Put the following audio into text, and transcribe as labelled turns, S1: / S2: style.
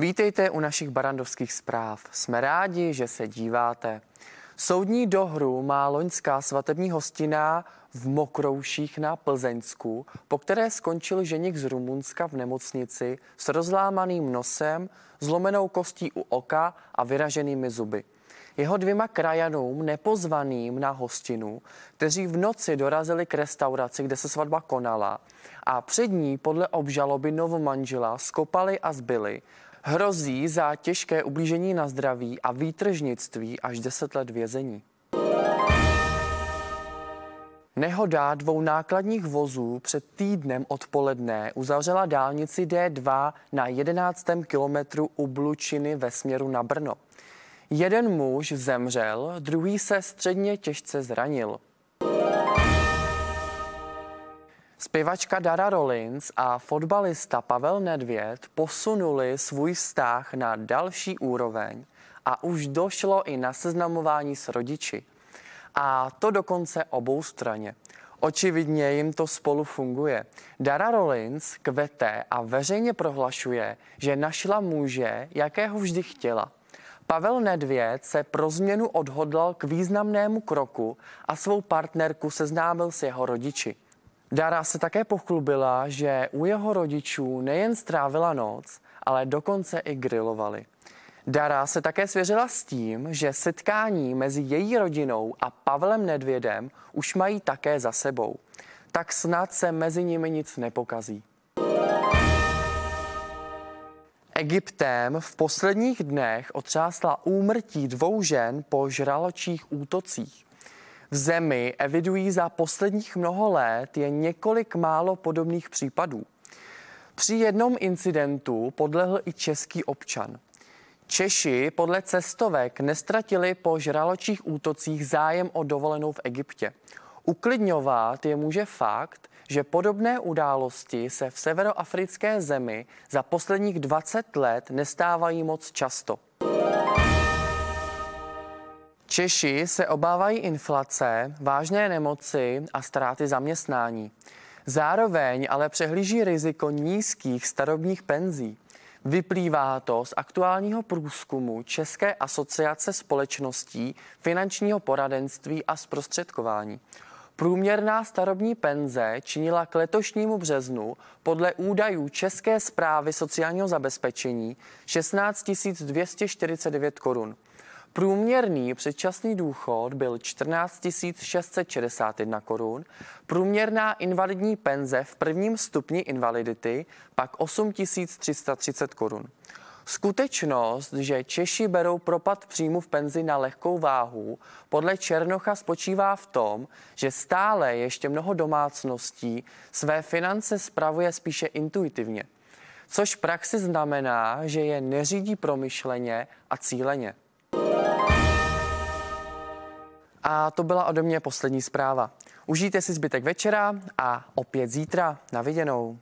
S1: Vítejte u našich barandovských zpráv. Jsme rádi, že se díváte. Soudní dohru má loňská svatební hostina v Mokrouších na Plzeňsku, po které skončil ženich z Rumunska v nemocnici s rozlámaným nosem, zlomenou kostí u oka a vyraženými zuby. Jeho dvěma krajanům nepozvaným na hostinu, kteří v noci dorazili k restauraci, kde se svatba konala a před ní podle obžaloby novomanžela skopali a zbyli, hrozí za těžké ublížení na zdraví a výtržnictví až 10 let vězení. Nehoda dvou nákladních vozů před týdnem odpoledne uzavřela dálnici D2 na 11. kilometru u Blučiny ve směru na Brno. Jeden muž zemřel, druhý se středně těžce zranil. Zpěvačka Dara Rollins a fotbalista Pavel Nedvěd posunuli svůj vztah na další úroveň a už došlo i na seznamování s rodiči. A to dokonce obou straně. Očividně jim to spolu funguje. Dara Rollins kvete a veřejně prohlašuje, že našla muže, jakého vždy chtěla. Pavel Nedvěd se pro změnu odhodlal k významnému kroku a svou partnerku seznámil s jeho rodiči. Dara se také pochlubila, že u jeho rodičů nejen strávila noc, ale dokonce i grilovali. Dara se také svěřila s tím, že setkání mezi její rodinou a Pavlem Nedvědem už mají také za sebou. Tak snad se mezi nimi nic nepokazí. Egyptem v posledních dnech otřásla úmrtí dvou žen po žraločích útocích. V zemi evidují za posledních mnoho let je několik málo podobných případů. Při jednom incidentu podlehl i český občan. Češi podle cestovek nestratili po žraločích útocích zájem o dovolenou v Egyptě. Uklidňovat je může fakt, že podobné události se v severoafrické zemi za posledních 20 let nestávají moc často. Češi se obávají inflace, vážné nemoci a ztráty zaměstnání. Zároveň ale přehlíží riziko nízkých starobních penzí. Vyplývá to z aktuálního průzkumu České asociace společností finančního poradenství a zprostředkování. Průměrná starobní penze činila k letošnímu březnu podle údajů České zprávy sociálního zabezpečení 16 249 korun. Průměrný předčasný důchod byl 14 661 korun, průměrná invalidní penze v prvním stupni invalidity pak 8 330 korun. Skutečnost, že Češi berou propad příjmu v penzi na lehkou váhu, podle Černocha spočívá v tom, že stále ještě mnoho domácností své finance spravuje spíše intuitivně, což v praxi znamená, že je neřídí promyšleně a cíleně. A to byla ode mě poslední zpráva. Užijte si zbytek večera a opět zítra. Na viděnou.